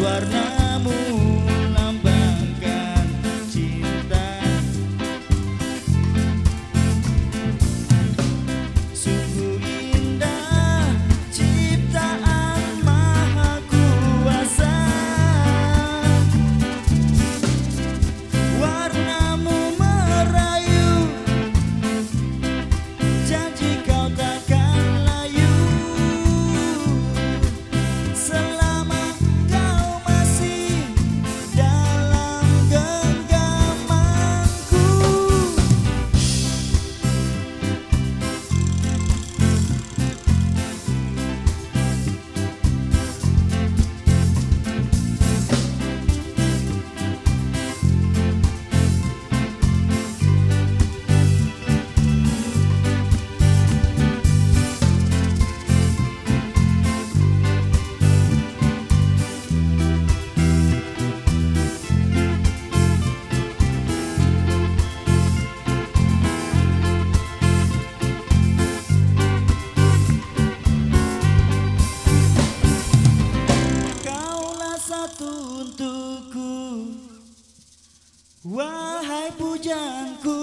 warna Wahai pujanku